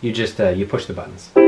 You just uh, you push the buttons.